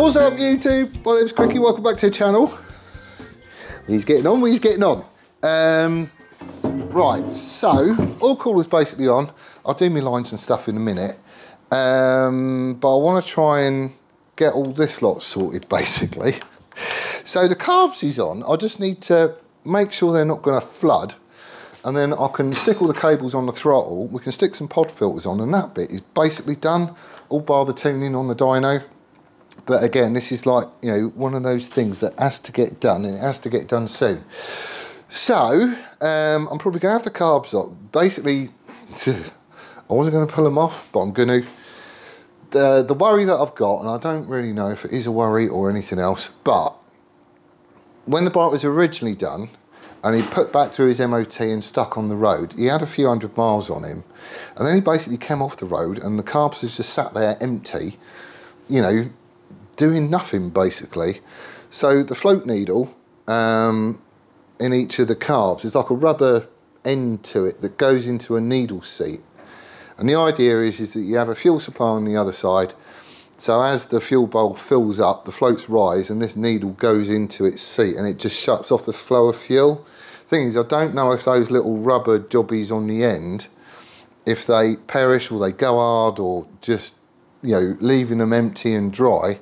What's up YouTube? My name's Quickie, welcome back to the channel. He's getting on, he's getting on. Um, right, so, all cool is basically on. I'll do my lines and stuff in a minute. Um, but I want to try and get all this lot sorted basically. So the carbs is on, I just need to make sure they're not going to flood and then I can stick all the cables on the throttle, we can stick some pod filters on and that bit is basically done, all bar the tuning on the dyno. But again, this is like, you know, one of those things that has to get done and it has to get done soon. So, um, I'm probably going to have the carbs on. Basically, I wasn't going to pull them off, but I'm going to. The, the worry that I've got, and I don't really know if it is a worry or anything else, but when the bike was originally done, and he put back through his MOT and stuck on the road. He had a few hundred miles on him, and then he basically came off the road, and the carbs just sat there empty, you know, doing nothing basically. So the float needle um, in each of the carbs is like a rubber end to it that goes into a needle seat. And the idea is, is that you have a fuel supply on the other side. So as the fuel bowl fills up, the floats rise and this needle goes into its seat and it just shuts off the flow of fuel. Thing is, I don't know if those little rubber jobbies on the end, if they perish or they go hard or just, you know, leaving them empty and dry,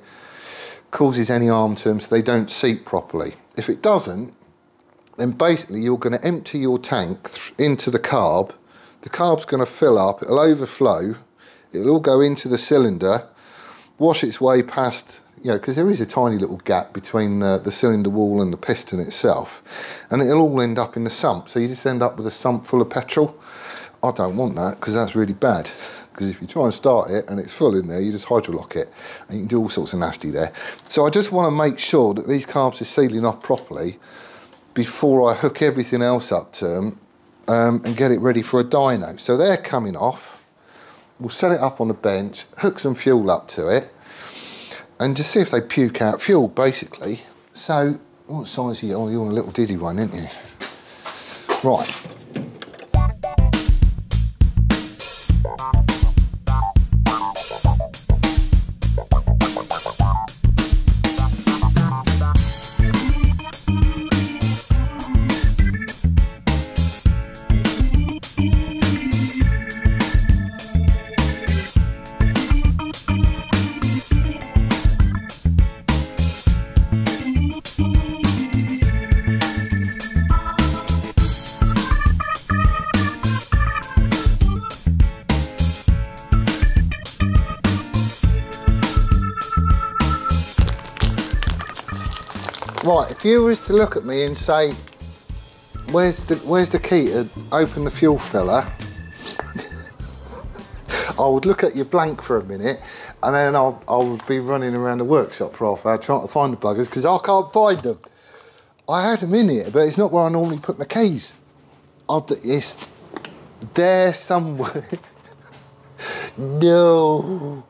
causes any harm to them so they don't seat properly. If it doesn't, then basically you're going to empty your tank into the carb the carb's going to fill up, it'll overflow, it'll all go into the cylinder, wash its way past, you know, because there is a tiny little gap between the, the cylinder wall and the piston itself, and it'll all end up in the sump. So you just end up with a sump full of petrol. I don't want that because that's really bad. Because if you try and start it and it's full in there, you just hydrolock it and you can do all sorts of nasty there. So I just want to make sure that these carbs are sealing off properly before I hook everything else up to them um, and get it ready for a dyno. So they're coming off. We'll set it up on the bench, hook some fuel up to it, and just see if they puke out fuel, basically. So, what size are you? Oh, you want a little diddy one, didn't you? Right. Right, if you was to look at me and say, where's the, where's the key to open the fuel filler? I would look at you blank for a minute and then I'll, I would be running around the workshop for half hour trying to find the buggers because I can't find them. I had them in here, but it's not where I normally put my keys. I'll, it's there somewhere. no.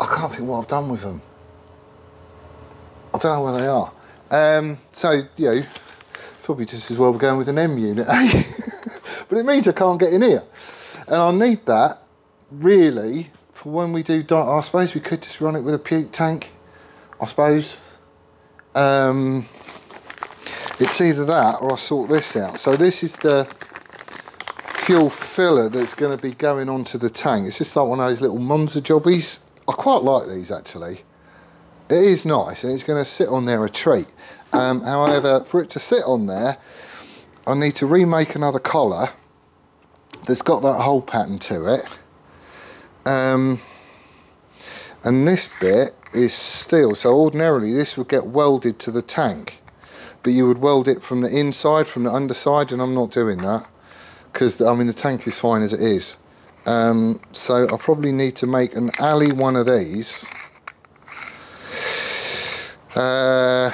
I can't think what I've done with them. I don't know where they are. Um, so, you know, probably just as well we're going with an M unit, eh? but it means I can't get in here. And I need that, really, for when we do, I suppose we could just run it with a puke tank, I suppose. Um, it's either that or I sort this out. So this is the fuel filler that's going to be going onto the tank. It's just like one of those little Monza jobbies. I quite like these actually. It is nice and it's going to sit on there a treat. Um, however, for it to sit on there, I need to remake another collar that's got that hole pattern to it. Um, and this bit is steel, so ordinarily this would get welded to the tank. But you would weld it from the inside, from the underside, and I'm not doing that. Because, I mean, the tank is fine as it is. Um, so I probably need to make an alley one of these uh,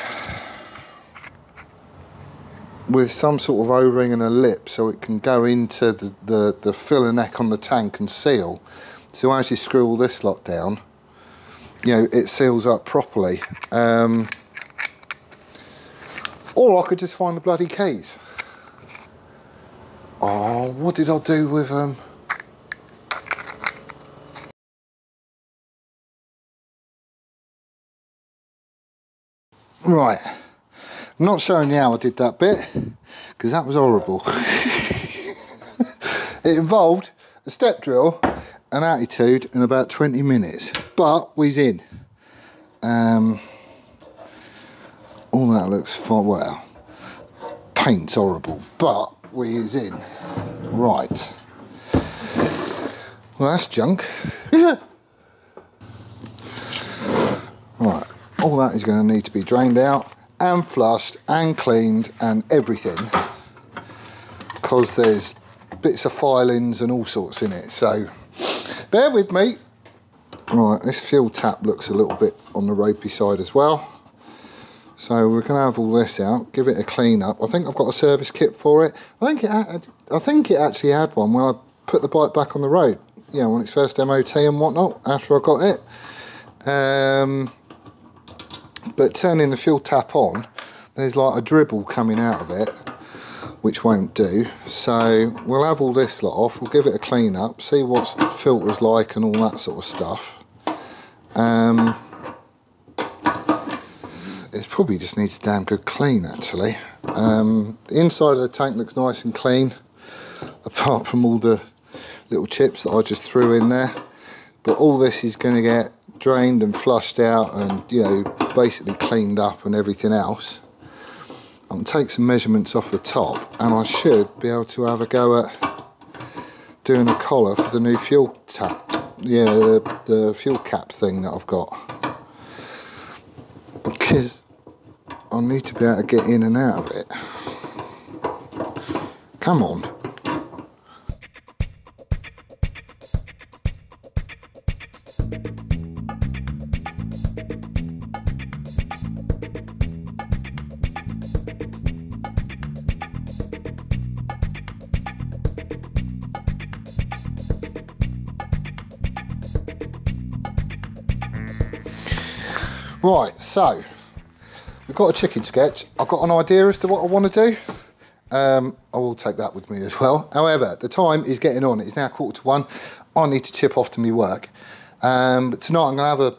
with some sort of O-ring and a lip so it can go into the, the, the filler neck on the tank and seal. So as you screw all this lot down, you know, it seals up properly. Um, or I could just find the bloody keys. Oh, what did I do with them? Um, Right, I'm not showing you how I did that bit because that was horrible. it involved a step drill, an attitude and about 20 minutes, but we's in. Um, all that looks fine, well, paint's horrible, but we's in. Right. Well, that's junk. right, all that is going to need to be drained out and flushed and cleaned and everything because there's bits of filings and all sorts in it. So bear with me. Right, this fuel tap looks a little bit on the ropey side as well. So we're going to have all this out, give it a clean up. I think I've got a service kit for it. I think it, had, I think it actually had one when I put the bike back on the road. You know, when its first MOT and whatnot, after I got it. Um, but turning the fuel tap on, there's like a dribble coming out of it, which won't do. So we'll have all this lot off, we'll give it a clean up, see what the filter's like and all that sort of stuff. Um, it probably just needs a damn good clean actually. Um, the inside of the tank looks nice and clean, apart from all the little chips that I just threw in there. But all this is going to get drained and flushed out and you know basically cleaned up and everything else. I can take some measurements off the top and I should be able to have a go at doing a collar for the new fuel tap yeah the, the fuel cap thing that I've got because I need to be able to get in and out of it come on Right, so we've got a chicken sketch. I've got an idea as to what I want to do. Um, I will take that with me as well. However, the time is getting on. It's now quarter to one. I need to chip off to my work. Um, but tonight I'm going to have a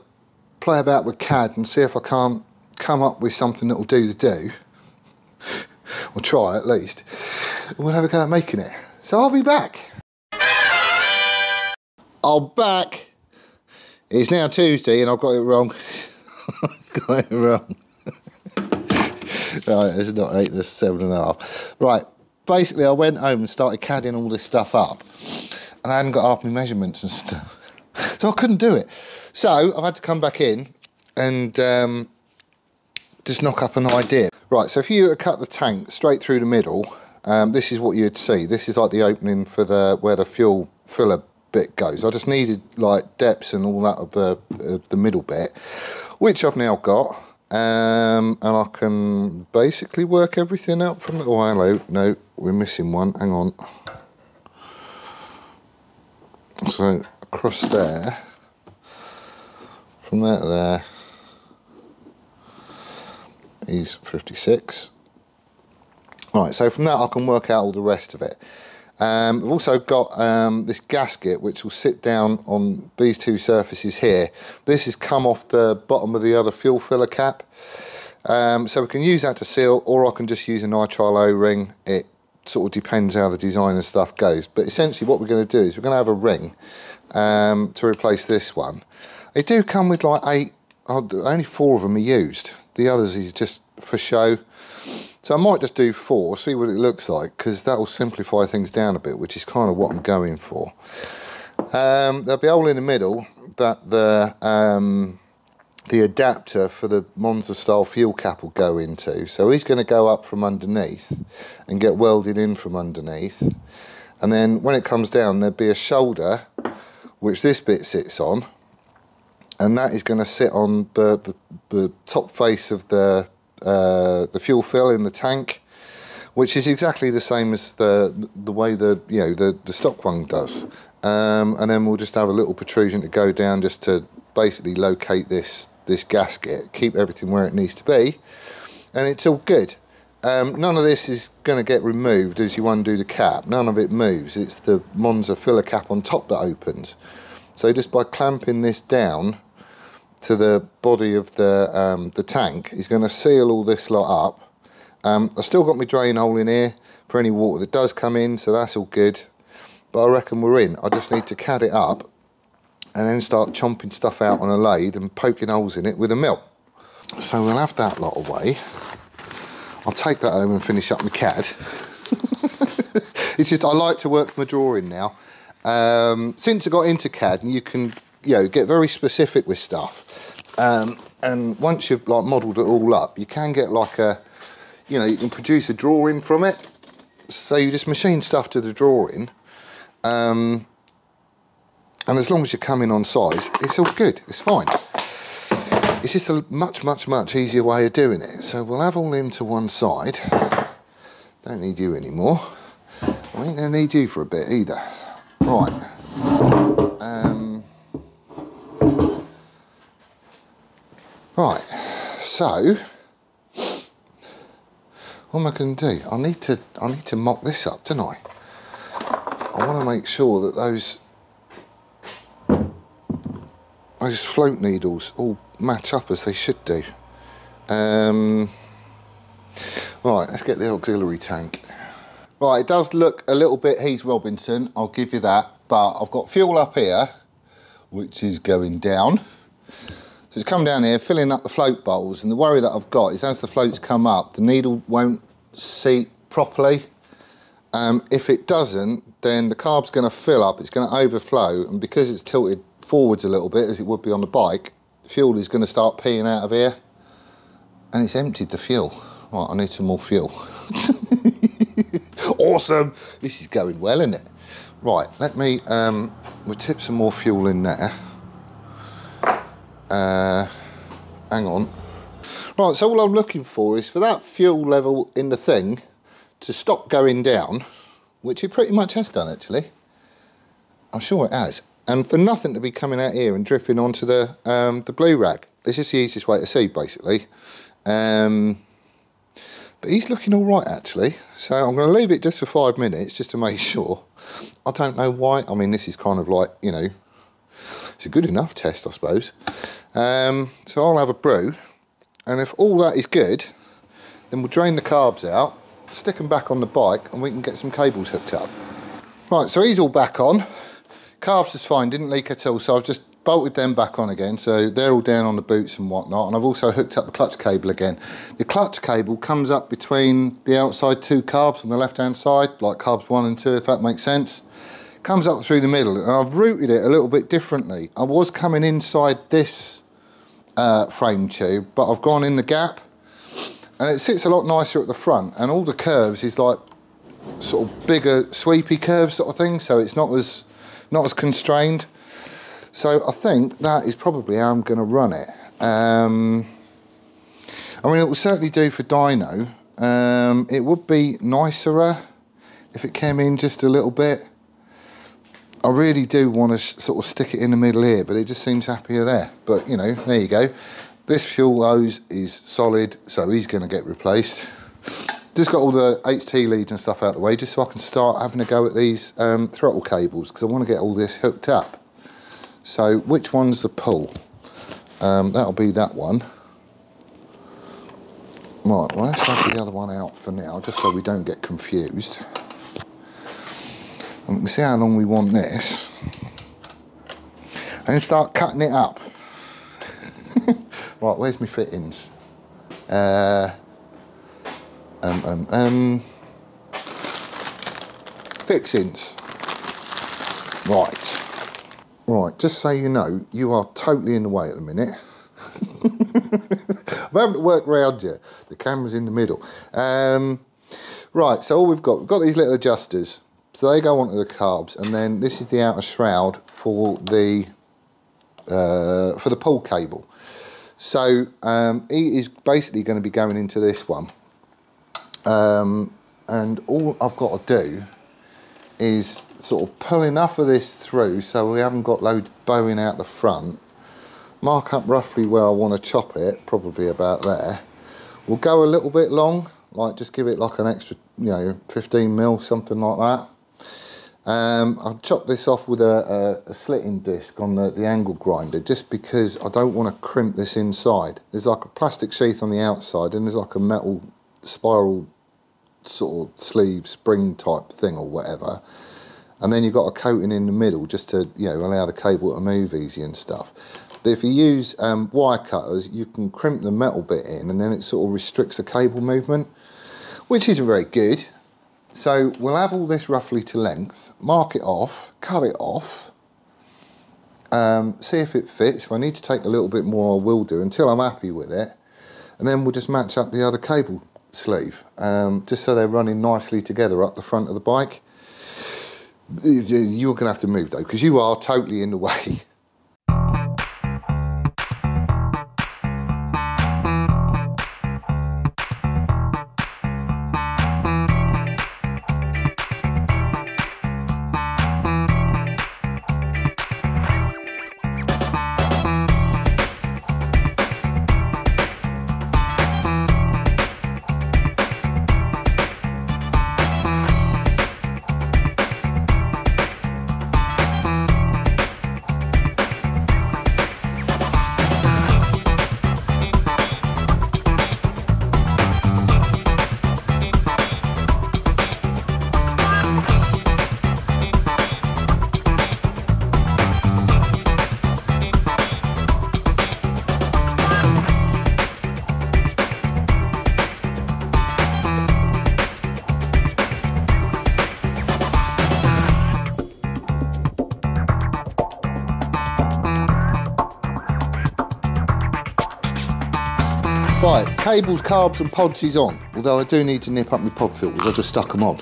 play about with CAD and see if I can't come up with something that will do the do. or try at least. We'll have a go at making it. So I'll be back. I'm back. It's now Tuesday and I've got it wrong. got wrong. right, it's not eight, this seven and a half. Right, basically I went home and started CADing all this stuff up and I hadn't got half my measurements and stuff. So I couldn't do it. So I've had to come back in and um, just knock up an idea. Right, so if you cut the tank straight through the middle, um, this is what you'd see. This is like the opening for the where the fuel filler bit goes. I just needed like depths and all that of the uh, the middle bit which I've now got. Um, and I can basically work everything out from, oh hello, no, we're missing one, hang on. So across there, from there to there, is 56. Alright, so from that I can work out all the rest of it. Um, we've also got um, this gasket which will sit down on these two surfaces here. This has come off the bottom of the other fuel filler cap. Um, so we can use that to seal or I can just use a nitrile O-ring. It sort of depends how the design and stuff goes. But essentially what we're going to do is we're going to have a ring um, to replace this one. They do come with like eight, only four of them are used. The others is just for show. So I might just do four, see what it looks like, because that will simplify things down a bit, which is kind of what I'm going for. Um, there'll be a hole in the middle that the um, the adapter for the Monza style fuel cap will go into. So he's going to go up from underneath and get welded in from underneath. And then when it comes down, there'll be a shoulder, which this bit sits on. And that is going to sit on the, the, the top face of the uh, the fuel fill in the tank, which is exactly the same as the the way the you know the the stock one does. Um, and then we'll just have a little protrusion to go down just to basically locate this this gasket, keep everything where it needs to be, and it's all good. Um, none of this is going to get removed as you undo the cap. None of it moves. It's the Monza filler cap on top that opens. So just by clamping this down, to the body of the um, the tank is going to seal all this lot up. Um, I've still got my drain hole in here for any water that does come in, so that's all good. But I reckon we're in. I just need to cad it up and then start chomping stuff out on a lathe and poking holes in it with a mill. So we'll have that lot away. I'll take that home and finish up my CAD. it's just I like to work my drawing now. Um, since I got into CAD, you can you know get very specific with stuff. Um, and once you've like modelled it all up, you can get like a, you know, you can produce a drawing from it. So you just machine stuff to the drawing. Um, and as long as you're coming on size, it's all good, it's fine. It's just a much, much, much easier way of doing it. So we'll have all them to one side. Don't need you anymore. I ain't gonna need you for a bit either. Right. Um, right, so what am I going to do? I need to I need to mock this up, don't I? I want to make sure that those those float needles all match up as they should do. Um, right, let's get the auxiliary tank. Right, it does look a little bit Heath Robinson, I'll give you that, but I've got fuel up here, which is going down. So it's come down here, filling up the float bowls, and the worry that I've got is as the floats come up, the needle won't seat properly. Um, if it doesn't, then the carb's going to fill up, it's going to overflow, and because it's tilted forwards a little bit, as it would be on the bike, fuel is going to start peeing out of here, and it's emptied the fuel. Right, I need some more fuel. awesome! This is going well, isn't it? Right, let me, um, we'll tip some more fuel in there. Uh, hang on. Right, so all I'm looking for is for that fuel level in the thing to stop going down, which it pretty much has done actually. I'm sure it has. And for nothing to be coming out here and dripping onto the um, the blue rag. This is the easiest way to see basically. Um, but he's looking all right actually. So I'm going to leave it just for five minutes just to make sure. I don't know why. I mean, this is kind of like, you know, it's a good enough test, I suppose. Um, so I'll have a brew. And if all that is good, then we'll drain the carbs out, stick them back on the bike, and we can get some cables hooked up. Right, so he's all back on. Carbs is fine, didn't leak at all, so I've just bolted them back on again, so they're all down on the boots and whatnot, and I've also hooked up the clutch cable again. The clutch cable comes up between the outside two carbs on the left-hand side, like carbs one and two, if that makes sense. Comes up through the middle, and I've routed it a little bit differently. I was coming inside this uh, frame tube, but I've gone in the gap, and it sits a lot nicer at the front, and all the curves is like sort of bigger, sweepy curves sort of thing, so it's not as not as constrained. So I think that is probably how I'm going to run it. Um, I mean, it will certainly do for dyno. Um, it would be nicer if it came in just a little bit. I really do want to sort of stick it in the middle here, but it just seems happier there. But, you know, there you go. This fuel hose is solid, so he's going to get replaced. Just got all the HT leads and stuff out of the way, just so I can start having a go at these um, throttle cables, because I want to get all this hooked up. So which one's the pull? Um, that'll be that one. Right, well let's have the other one out for now, just so we don't get confused. And we can see how long we want this. And start cutting it up. right, where's my fittings? Uh, um, um, um, fixings. Right. Right, just so you know, you are totally in the way at the minute. I'm having to work around you. The camera's in the middle. Um, right, so all we've got, we've got these little adjusters. So they go onto the carbs, and then this is the outer shroud for the uh, for the pull cable. So um, is basically going to be going into this one. Um, and all I've got to do is sort of pull enough of this through so we haven't got loads bowing out the front. Mark up roughly where I want to chop it, probably about there. We'll go a little bit long, like just give it like an extra, you know, 15 mil, something like that. Um, I'll chop this off with a, a, a slitting disc on the, the angle grinder just because I don't want to crimp this inside. There's like a plastic sheath on the outside and there's like a metal spiral sort of sleeve spring type thing or whatever. And then you've got a coating in the middle just to you know allow the cable to move easy and stuff. But if you use um, wire cutters, you can crimp the metal bit in and then it sort of restricts the cable movement, which isn't very good. So we'll have all this roughly to length, mark it off, cut it off, um, see if it fits. If I need to take a little bit more, I will do until I'm happy with it. And then we'll just match up the other cable sleeve, um, just so they're running nicely together up the front of the bike. You're going to have to move though, because you are totally in the way. cables, carbs and pods is on. Although I do need to nip up my pod filters, I just stuck them on.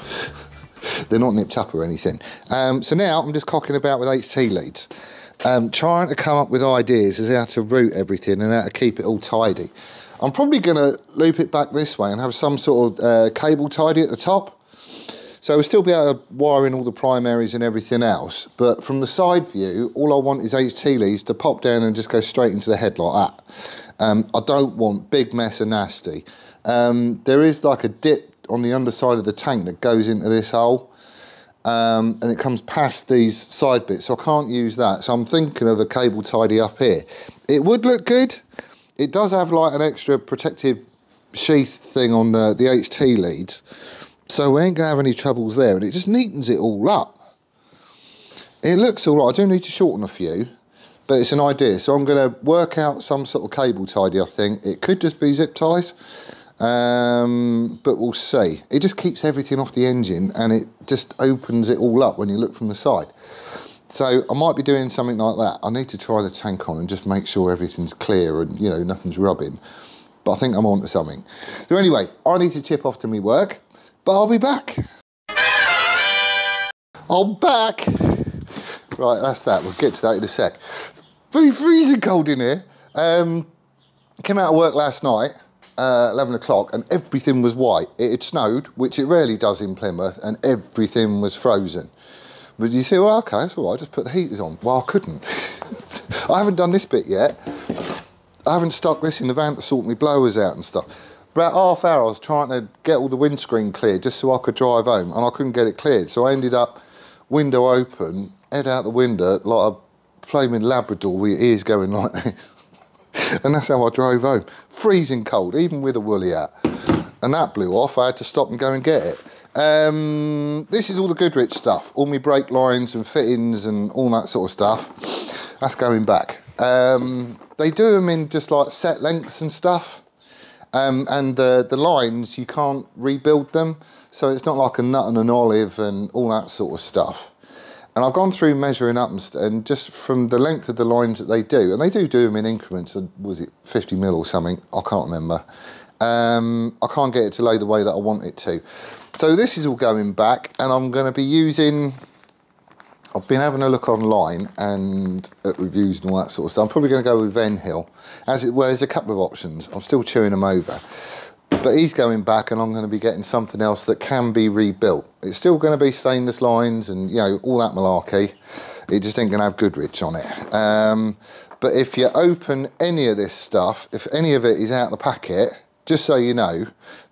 They're not nipped up or anything. Um, so now I'm just cocking about with HT leads. Um, trying to come up with ideas as how to route everything and how to keep it all tidy. I'm probably going to loop it back this way and have some sort of uh, cable tidy at the top. So we'll still be able to wire in all the primaries and everything else. But from the side view, all I want is HT leads to pop down and just go straight into the head like that. Um, I don't want big mess and nasty. Um, there is like a dip on the underside of the tank that goes into this hole. Um, and it comes past these side bits, so I can't use that. So I'm thinking of a cable tidy up here. It would look good. It does have like an extra protective sheath thing on the, the HT leads. So we ain't gonna have any troubles there and it just neatens it all up. It looks all right. I do need to shorten a few but it's an idea. So I'm going to work out some sort of cable tidy, I think. It could just be zip ties, um, but we'll see. It just keeps everything off the engine and it just opens it all up when you look from the side. So I might be doing something like that. I need to try the tank on and just make sure everything's clear and, you know, nothing's rubbing. But I think I'm on to something. So anyway, I need to chip off to me work, but I'll be back. I'm back. Right, that's that. We'll get to that in a sec. It's very freezing cold in here. Um, came out of work last night, uh, 11 o'clock, and everything was white. It had snowed, which it rarely does in Plymouth, and everything was frozen. But you say, well, okay, that's all right, just put the heaters on. Well, I couldn't. I haven't done this bit yet. I haven't stuck this in the van to sort my blowers out and stuff. About half hour, I was trying to get all the windscreen cleared just so I could drive home, and I couldn't get it cleared. So I ended up window open, head out the window like a flaming Labrador with your ears going like this. and that's how I drove home. Freezing cold, even with a woolly hat. And that blew off, I had to stop and go and get it. Um, this is all the Goodrich stuff, all my brake lines and fittings and all that sort of stuff. That's going back. Um, they do them in just like set lengths and stuff. Um, and the, the lines, you can't rebuild them. So it's not like a nut and an olive and all that sort of stuff. And I've gone through measuring up and, just from the length of the lines that they do, and they do do them in increments, was it 50 mil or something? I can't remember. Um, I can't get it to lay the way that I want it to. So this is all going back and I'm going to be using, I've been having a look online and at reviews and all that sort of stuff. I'm probably going to go with Venhill. As it, well, there's a couple of options. I'm still chewing them over. But he's going back and I'm going to be getting something else that can be rebuilt. It's still going to be stainless lines and, you know, all that malarkey. It just ain't going to have Goodrich on it. Um, but if you open any of this stuff, if any of it is out of the packet, just so you know,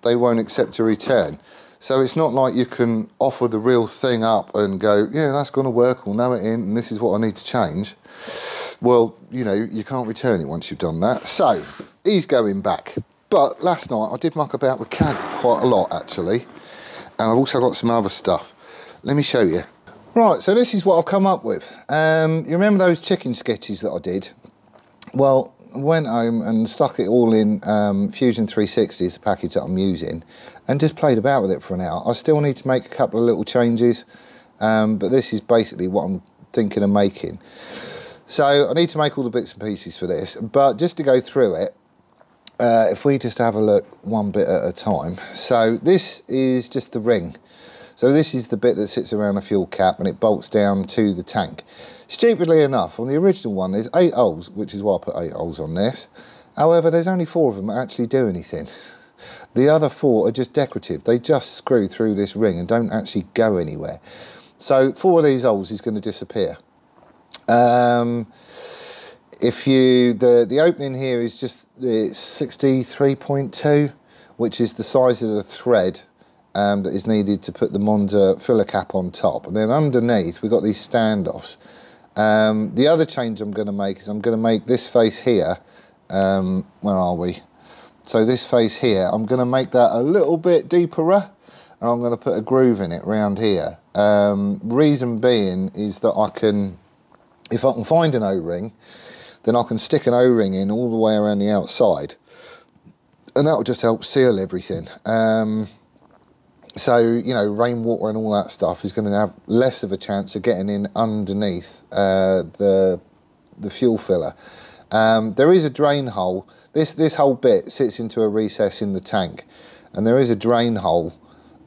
they won't accept a return. So it's not like you can offer the real thing up and go, yeah, that's going to work, we'll know it in, and this is what I need to change. Well, you know, you can't return it once you've done that. So he's going back. But last night I did muck about with CAD quite a lot actually. And I've also got some other stuff. Let me show you. Right, so this is what I've come up with. Um, you remember those chicken sketches that I did? Well, I went home and stuck it all in um, Fusion 360 is the package that I'm using and just played about with it for an hour. I still need to make a couple of little changes, um, but this is basically what I'm thinking of making. So I need to make all the bits and pieces for this, but just to go through it, uh, if we just have a look one bit at a time. So this is just the ring. So this is the bit that sits around the fuel cap and it bolts down to the tank. Stupidly enough, on the original one, there's eight holes, which is why I put eight holes on this. However, there's only four of them that actually do anything. The other four are just decorative. They just screw through this ring and don't actually go anywhere. So four of these holes is going to disappear. Um, if you, the, the opening here is just the 63.2, which is the size of the thread um, that is needed to put the Monza filler cap on top. And then underneath, we've got these standoffs. Um, the other change I'm going to make is I'm going to make this face here, um, where are we? So this face here, I'm going to make that a little bit deeper and I'm going to put a groove in it round here. Um, reason being is that I can, if I can find an O-ring, then I can stick an O-ring in all the way around the outside and that will just help seal everything. Um, so, you know, rainwater and all that stuff is going to have less of a chance of getting in underneath uh, the, the fuel filler. Um, there is a drain hole. This, this whole bit sits into a recess in the tank and there is a drain hole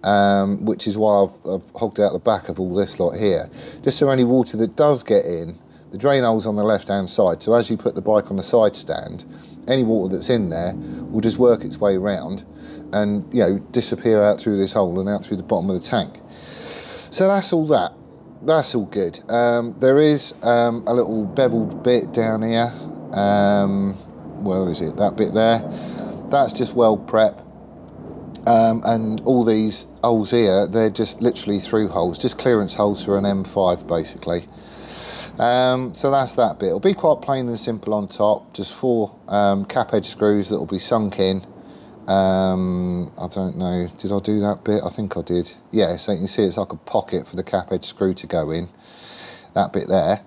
um, which is why I've, I've hogged out the back of all this lot here. Just so any water that does get in the drain hole's on the left hand side, so as you put the bike on the side stand, any water that's in there will just work its way around and you know disappear out through this hole and out through the bottom of the tank. So that's all that. That's all good. Um, there is um, a little beveled bit down here. Um, where is it? That bit there. That's just weld prep. Um, and all these holes here, they're just literally through holes, just clearance holes for an M5 basically. Um, so that's that bit. It'll be quite plain and simple on top, just four um, cap head screws that will be sunk in. Um, I don't know, did I do that bit? I think I did. Yeah, so you can see it's like a pocket for the cap head screw to go in, that bit there.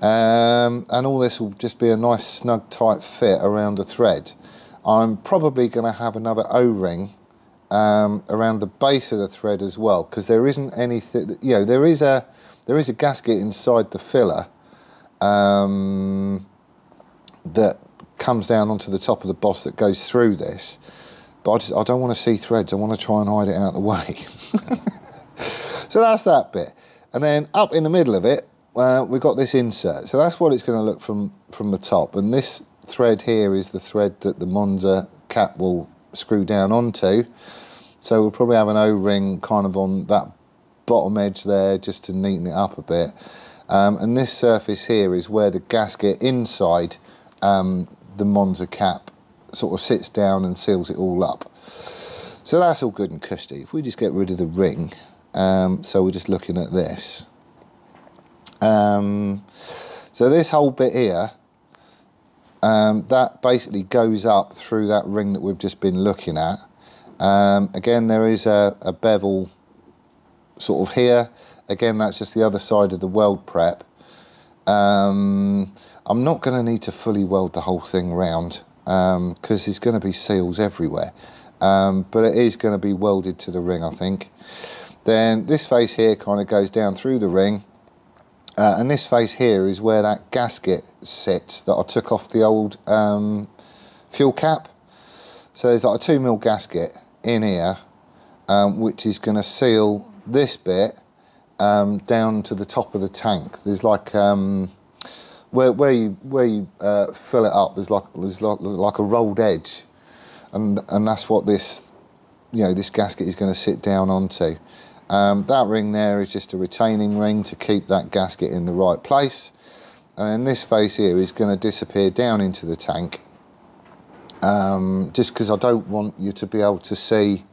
Um, and all this will just be a nice snug tight fit around the thread. I'm probably going to have another O-ring um, around the base of the thread as well because there isn't anything, you know, there is a there is a gasket inside the filler um, that comes down onto the top of the boss that goes through this. But I, just, I don't want to see threads. I want to try and hide it out of the way. so that's that bit. And then up in the middle of it, uh, we've got this insert. So that's what it's going to look from, from the top. And this thread here is the thread that the Monza cap will screw down onto. So we'll probably have an O-ring kind of on that bottom edge there just to neaten it up a bit. Um, and this surface here is where the gasket inside um, the Monza cap sort of sits down and seals it all up. So that's all good and cushy. If we just get rid of the ring, um, so we're just looking at this. Um, so this whole bit here, um, that basically goes up through that ring that we've just been looking at. Um, again, there is a, a bevel sort of here. Again, that's just the other side of the weld prep. Um, I'm not going to need to fully weld the whole thing around because um, there's going to be seals everywhere. Um, but it is going to be welded to the ring, I think. Then this face here kind of goes down through the ring. Uh, and this face here is where that gasket sits that I took off the old um, fuel cap. So there's like a 2 mil gasket in here, um, which is going to seal this bit um, down to the top of the tank. There's like um, where where you where you uh, fill it up. There's like there's like, like a rolled edge, and and that's what this you know this gasket is going to sit down onto. Um, that ring there is just a retaining ring to keep that gasket in the right place. And then this face here is going to disappear down into the tank. Um, just because I don't want you to be able to see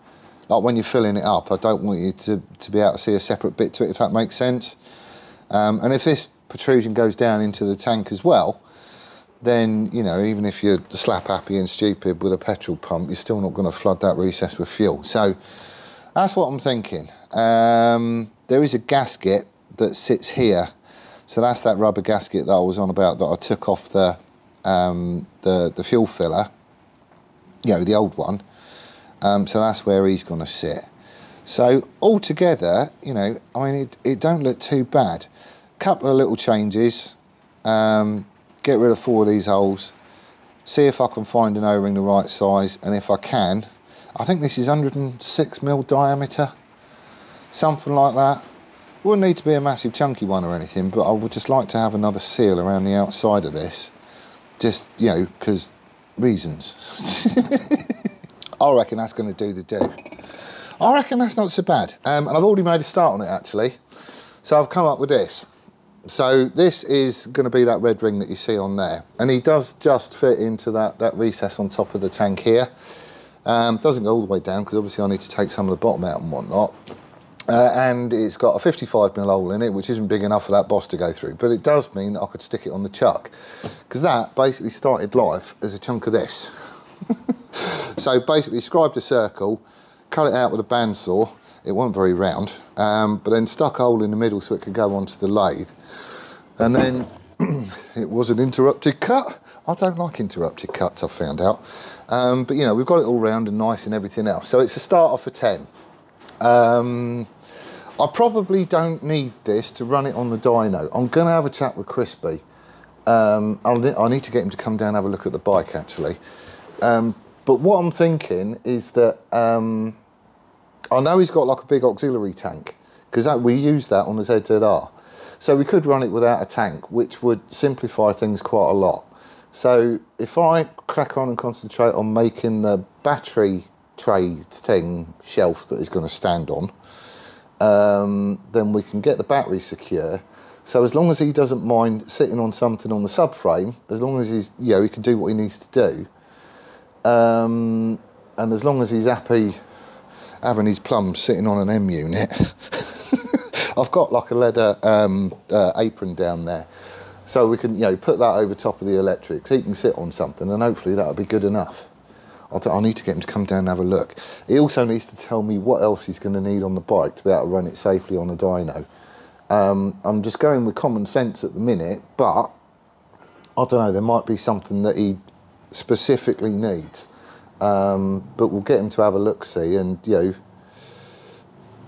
like when you're filling it up, I don't want you to, to be able to see a separate bit to it, if that makes sense. Um, and if this protrusion goes down into the tank as well, then, you know, even if you're slap happy and stupid with a petrol pump, you're still not going to flood that recess with fuel. So that's what I'm thinking. Um, there is a gasket that sits here. So that's that rubber gasket that I was on about that I took off the, um, the, the fuel filler, you know, the old one. Um, so that's where he's going to sit. So altogether, you know, I mean, it, it don't look too bad. Couple of little changes. Um, get rid of four of these holes. See if I can find an O-ring the right size, and if I can, I think this is 106 mil diameter, something like that. Wouldn't need to be a massive chunky one or anything, but I would just like to have another seal around the outside of this. Just, you know, because reasons. I reckon that's going to do the do. I reckon that's not so bad. Um, and I've already made a start on it actually. So I've come up with this. So this is going to be that red ring that you see on there. And he does just fit into that, that recess on top of the tank here. Um, doesn't go all the way down because obviously I need to take some of the bottom out and whatnot. Uh, and it's got a 55 mil hole in it, which isn't big enough for that boss to go through. But it does mean that I could stick it on the chuck. Because that basically started life as a chunk of this. so basically scribed a circle, cut it out with a bandsaw. It wasn't very round, um, but then stuck a hole in the middle so it could go onto the lathe. And then it was an interrupted cut. I don't like interrupted cuts, I've found out. Um, but you know, we've got it all round and nice and everything else. So it's a starter for 10. Um, I probably don't need this to run it on the dyno. I'm going to have a chat with Crispy. Um, i need to get him to come down and have a look at the bike actually. Um, but what I'm thinking is that um, I know he's got like a big auxiliary tank because we use that on the ZZR. So we could run it without a tank, which would simplify things quite a lot. So if I crack on and concentrate on making the battery tray thing shelf that he's going to stand on, um, then we can get the battery secure. So as long as he doesn't mind sitting on something on the subframe, as long as he's, you know, he can do what he needs to do, um, and as long as he's happy having his plums sitting on an M unit, I've got like a leather um, uh, apron down there. So we can, you know, put that over top of the electrics. He can sit on something and hopefully that'll be good enough. I'll, I'll need to get him to come down and have a look. He also needs to tell me what else he's going to need on the bike to be able to run it safely on a dyno. Um, I'm just going with common sense at the minute, but I don't know, there might be something that he specifically needs. Um, but we'll get him to have a look see and, you know,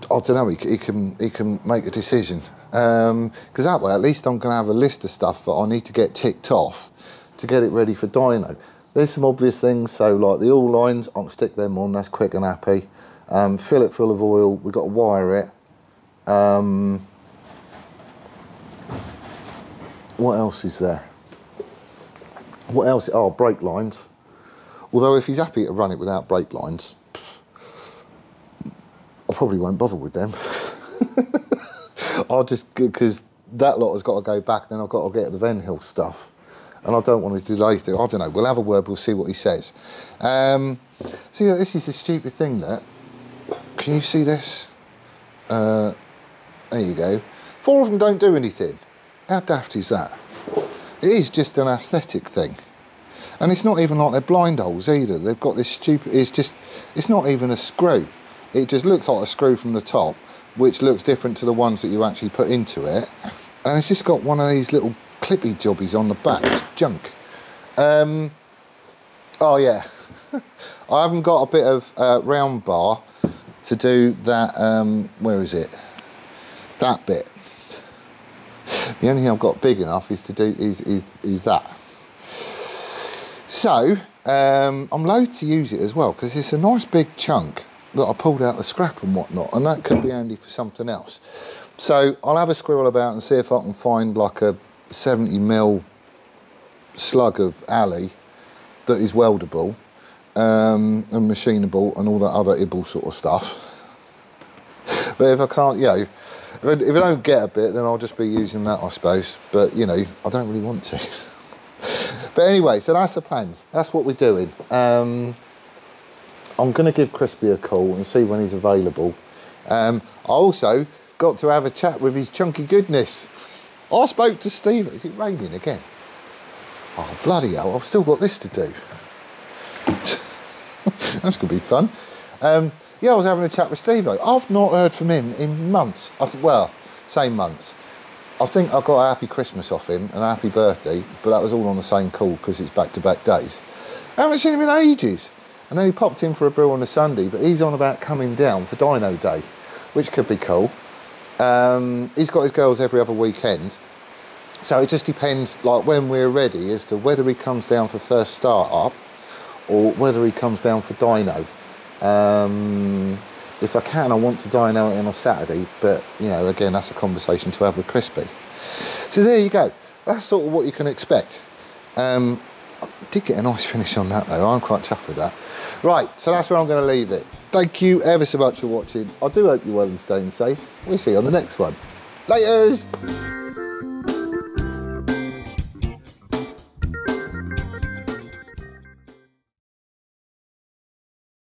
I don't know, he, he can he can make a decision. Because um, that way, at least I'm going to have a list of stuff that I need to get ticked off to get it ready for dyno. There's some obvious things, so like the oil lines, I can stick them on, that's quick and happy. Um, fill it full of oil, we've got to wire it. Um, what else is there? What else? Oh, brake lines. Although if he's happy to run it without brake lines, I probably won't bother with them. I'll just, because that lot has got to go back, then I've got to get the Venhill stuff. And I don't want to delay things. I don't know, we'll have a word, we'll see what he says. Um, see, this is a stupid thing that, can you see this? Uh, there you go. Four of them don't do anything. How daft is that? It is just an aesthetic thing. And it's not even like they're blind holes either. They've got this stupid, it's just, it's not even a screw. It just looks like a screw from the top, which looks different to the ones that you actually put into it. And it's just got one of these little clippy jobbies on the back. It's junk. Um, oh yeah, I haven't got a bit of uh, round bar to do that, um, where is it? That bit. The only thing I've got big enough is to do is, is, is that. So, um, I'm loath to use it as well because it's a nice big chunk that I pulled out the scrap and whatnot, and that could be handy for something else. So I'll have a squirrel about and see if I can find like a 70 mil slug of alley that is weldable um, and machinable and all that other ibble sort of stuff. but if I can't, you know, if I, don't get a bit, then I'll just be using that, I suppose. But, you know, I don't really want to. But anyway, so that's the plans. That's what we're doing. Um, I'm going to give Crispy a call and see when he's available. Um, I also got to have a chat with his chunky goodness. I spoke to Steve. Is it raining again? Oh, bloody hell, I've still got this to do. That's going to be fun. Um, yeah, I was having a chat with Steve. I've not heard from him in months. I th- well, same months. I think I got a happy Christmas off him and a happy birthday, but that was all on the same call because it's back to back days. I haven't seen him in ages. And then he popped in for a brew on a Sunday, but he's on about coming down for Dyno Day, which could be cool. Um, he's got his girls every other weekend. So it just depends, like when we're ready, as to whether he comes down for first start up or whether he comes down for Dyno. Um, if I can, I want to dine out on Saturday, but you know, again, that's a conversation to have with Crispy. So there you go. That's sort of what you can expect. Um, I did get a nice finish on that though. I'm quite chuffed with that. Right, so that's where I'm going to leave it. Thank you ever so much for watching. I do hope you're well and staying safe. We'll see you on the next one. Laters!